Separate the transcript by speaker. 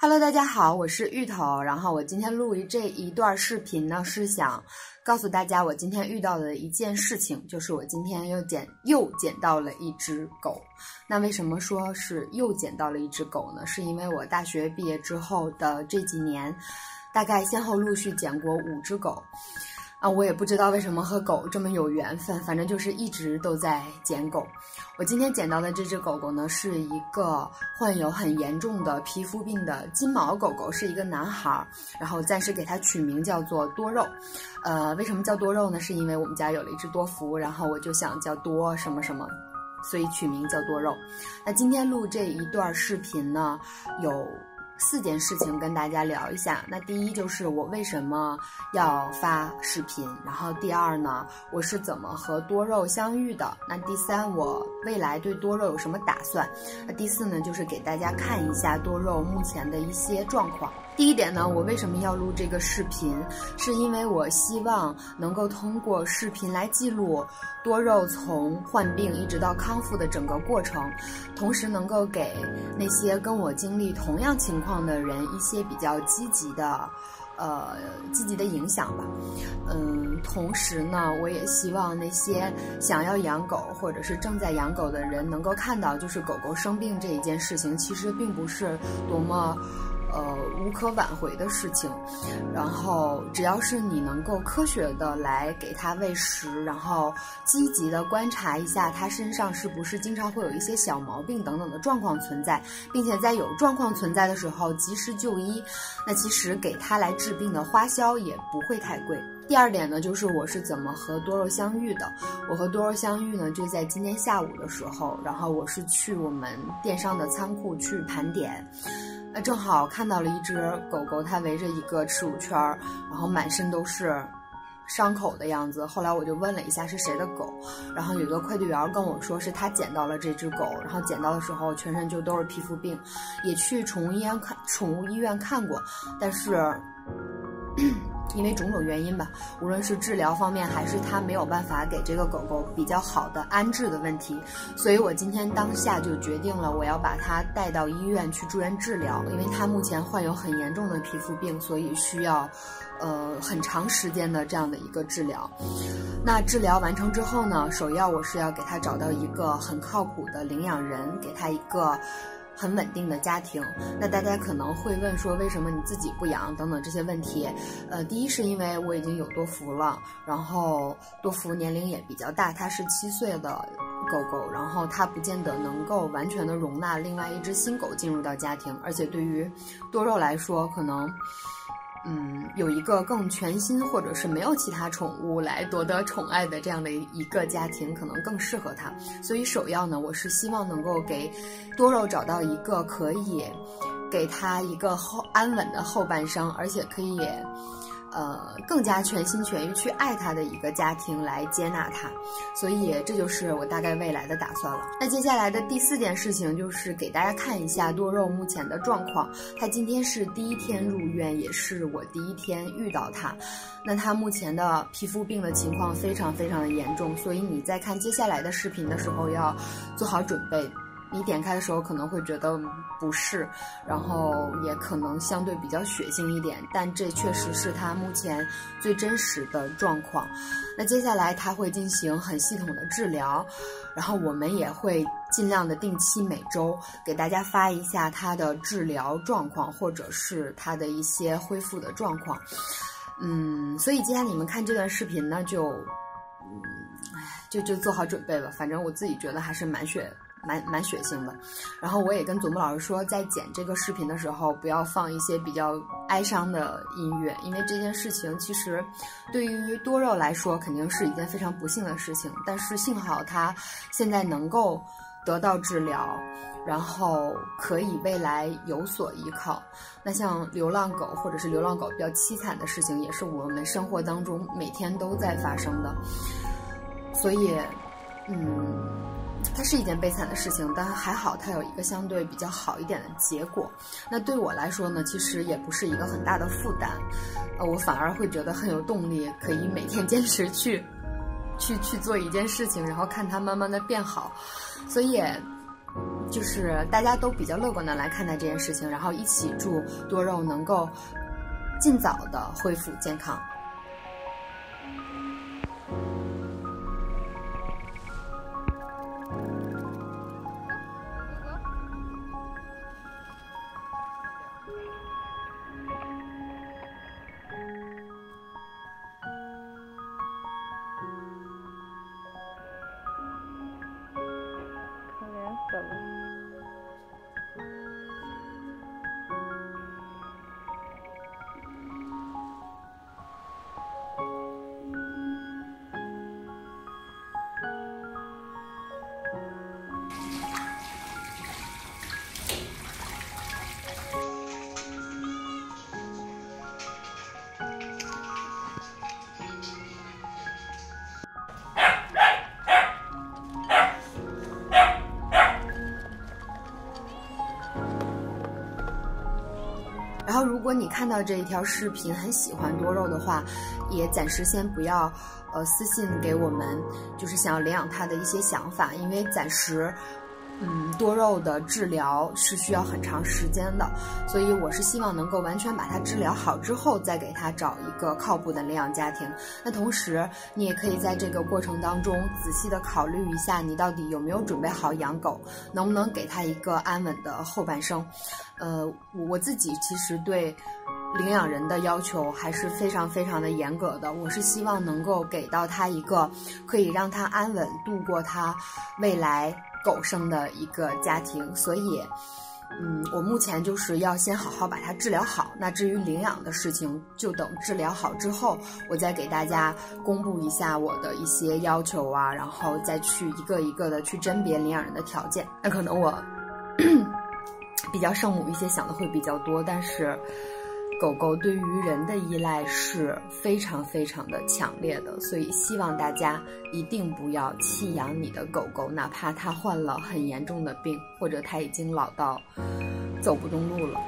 Speaker 1: Hello，大家好，我是芋头。然后我今天录一这一段视频呢，是想告诉大家我今天遇到的一件事情，就是我今天又捡又捡到了一只狗。那为什么说是又捡到了一只狗呢？是因为我大学毕业之后的这几年，大概先后陆续捡过五只狗。啊，我也不知道为什么和狗这么有缘分，反正就是一直都在捡狗。我今天捡到的这只狗狗呢，是一个患有很严重的皮肤病的金毛狗狗，是一个男孩，然后暂时给它取名叫做多肉。呃，为什么叫多肉呢？是因为我们家有了一只多福，然后我就想叫多什么什么，所以取名叫多肉。那今天录这一段视频呢，有。四件事情跟大家聊一下。那第一就是我为什么要发视频，然后第二呢，我是怎么和多肉相遇的？那第三，我未来对多肉有什么打算？那第四呢，就是给大家看一下多肉目前的一些状况。第一点呢，我为什么要录这个视频？是因为我希望能够通过视频来记录多肉从患病一直到康复的整个过程，同时能够给那些跟我经历同样情况的人一些比较积极的，呃，积极的影响吧。嗯，同时呢，我也希望那些想要养狗或者是正在养狗的人能够看到，就是狗狗生病这一件事情，其实并不是多么。呃，无可挽回的事情，然后只要是你能够科学的来给它喂食，然后积极的观察一下它身上是不是经常会有一些小毛病等等的状况存在，并且在有状况存在的时候及时就医，那其实给它来治病的花销也不会太贵。第二点呢，就是我是怎么和多肉相遇的。我和多肉相遇呢，就在今天下午的时候，然后我是去我们电商的仓库去盘点。正好看到了一只狗狗，它围着一个耻辱圈儿，然后满身都是伤口的样子。后来我就问了一下是谁的狗，然后有一个快递员跟我说是他捡到了这只狗，然后捡到的时候全身就都是皮肤病，也去宠物医院看宠物医院看过，但是。因为种种原因吧，无论是治疗方面，还是他没有办法给这个狗狗比较好的安置的问题，所以我今天当下就决定了，我要把它带到医院去住院治疗。因为它目前患有很严重的皮肤病，所以需要，呃，很长时间的这样的一个治疗。那治疗完成之后呢，首要我是要给它找到一个很靠谱的领养人，给它一个。很稳定的家庭，那大家可能会问说，为什么你自己不养等等这些问题？呃，第一是因为我已经有多福了，然后多福年龄也比较大，它是七岁的狗狗，然后它不见得能够完全的容纳另外一只新狗进入到家庭，而且对于多肉来说，可能。嗯，有一个更全新，或者是没有其他宠物来夺得宠爱的这样的一个家庭，可能更适合它。所以首要呢，我是希望能够给多肉找到一个可以给它一个后安稳的后半生，而且可以。呃，更加全心全意去爱他的一个家庭来接纳他，所以这就是我大概未来的打算了。那接下来的第四件事情就是给大家看一下多肉目前的状况。他今天是第一天入院，也是我第一天遇到他。那他目前的皮肤病的情况非常非常的严重，所以你在看接下来的视频的时候要做好准备。你点开的时候可能会觉得不适，然后也可能相对比较血腥一点，但这确实是他目前最真实的状况。那接下来他会进行很系统的治疗，然后我们也会尽量的定期每周给大家发一下他的治疗状况，或者是他的一些恢复的状况。嗯，所以接下来你们看这段视频呢，就，嗯，就就做好准备吧。反正我自己觉得还是蛮血。蛮蛮血腥的，然后我也跟祖木老师说，在剪这个视频的时候，不要放一些比较哀伤的音乐，因为这件事情其实对于多肉来说肯定是一件非常不幸的事情。但是幸好他现在能够得到治疗，然后可以未来有所依靠。那像流浪狗或者是流浪狗比较凄惨的事情，也是我们生活当中每天都在发生的。所以，嗯。它是一件悲惨的事情，但还好它有一个相对比较好一点的结果。那对我来说呢，其实也不是一个很大的负担，呃，我反而会觉得很有动力，可以每天坚持去，去去做一件事情，然后看它慢慢的变好。所以，就是大家都比较乐观的来看待这件事情，然后一起祝多肉能够尽早的恢复健康。如果你看到这一条视频很喜欢多肉的话，也暂时先不要，呃，私信给我们，就是想要领养它的一些想法，因为暂时。嗯，多肉的治疗是需要很长时间的，所以我是希望能够完全把它治疗好之后，再给它找一个靠谱的领养家庭。那同时，你也可以在这个过程当中仔细的考虑一下，你到底有没有准备好养狗，能不能给它一个安稳的后半生。呃，我自己其实对领养人的要求还是非常非常的严格的，我是希望能够给到他一个可以让他安稳度过他未来。狗生的一个家庭，所以，嗯，我目前就是要先好好把它治疗好。那至于领养的事情，就等治疗好之后，我再给大家公布一下我的一些要求啊，然后再去一个一个的去甄别领养人的条件。那可能我 比较圣母一些，想的会比较多，但是。狗狗对于人的依赖是非常非常的强烈的，所以希望大家一定不要弃养你的狗狗，哪怕它患了很严重的病，或者它已经老到走不动路了。